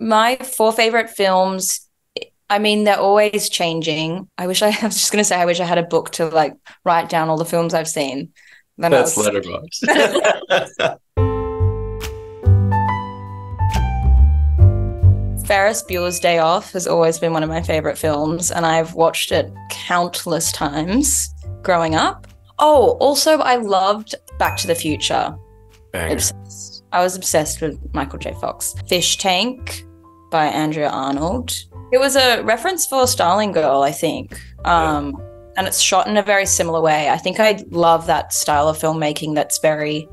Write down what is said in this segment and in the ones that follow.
my four favorite films. I mean, they're always changing. I wish I, I was just gonna say I wish I had a book to like write down all the films I've seen. Then That's was- Letterboxd. Ferris Bueller's Day Off has always been one of my favorite films, and I've watched it countless times growing up. Oh, also, I loved Back to the Future. Obsessed. I was obsessed with Michael J. Fox. Fish Tank by Andrea Arnold. It was a reference for Starling Girl, I think. Um, And it's shot in a very similar way. I think I love that style of filmmaking that's very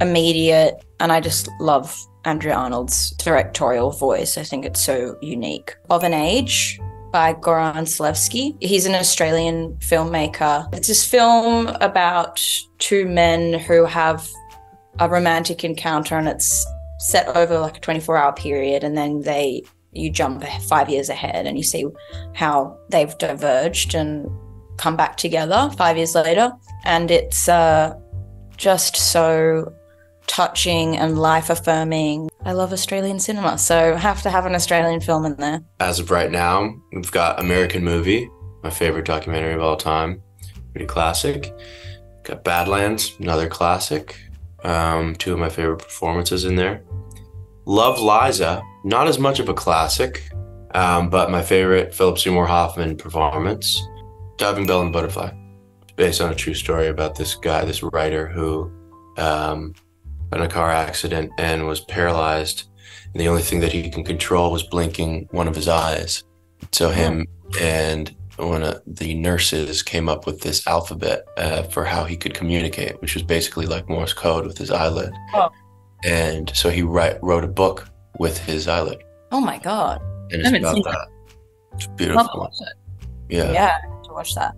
immediate. And I just love Andrea Arnold's directorial voice. I think it's so unique. Of an Age by Goran Stolevski. He's an Australian filmmaker. It's this film about two men who have a romantic encounter and it's set over like a 24 hour period and then they you jump five years ahead and you see how they've diverged and come back together five years later and it's uh, just so touching and life affirming i love australian cinema so have to have an australian film in there As of right now, we've got American Movie, my favorite documentary of all time. Pretty classic. Got Badlands, another classic. Um, two of my favorite performances in there. Love Liza, not as much of a classic, um, but my favorite Philip Seymour Hoffman performance. Diving Bell and Butterfly. Based on a true story about this guy, this writer who um, in a car accident and was paralyzed and the only thing that he can control was blinking one of his eyes. So him and one of the nurses came up with this alphabet uh, for how he could communicate, which was basically like Morse code with his eyelid. Oh. And so he write, wrote a book with his eyelid, oh my god and I it's haven't about seen that. It's Love to beautiful. Yeah. yeah, to watch that